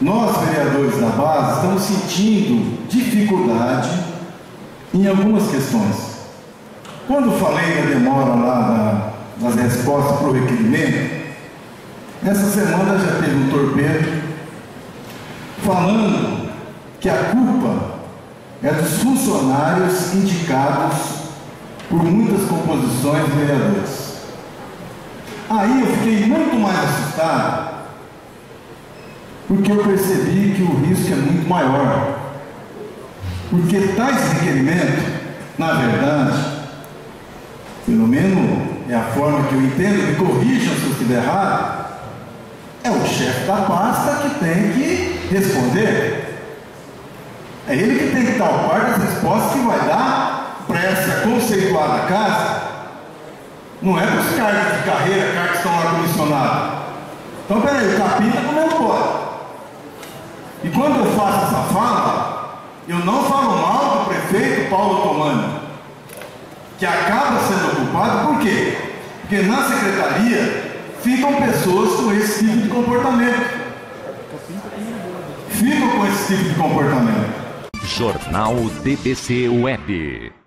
Nós, vereadores da base, estamos sentindo dificuldade em algumas questões. Quando falei da demora lá da, das respostas para o requerimento, essa semana já teve um torpedo falando que a culpa é dos funcionários indicados por muitas composições de vereadores. Aí eu fiquei muito mais assustado, porque eu percebi que o risco é muito maior. Porque tais requerimentos, na verdade, pelo menos é a forma que eu entendo, me corrijam se eu estiver errado, é o chefe da pasta que tem que responder. É ele que tem que dar o par das respostas que vai dar para essa conceituada casa. Não é para os cargos de carreira, cargos que estão lá comissionados. Então, peraí, o capim está comendo essa fala, eu não falo mal do prefeito Paulo Comando, que acaba sendo ocupado, por quê? Porque na secretaria ficam pessoas com esse tipo de comportamento. Ficam com esse tipo de comportamento. Jornal DBC Web.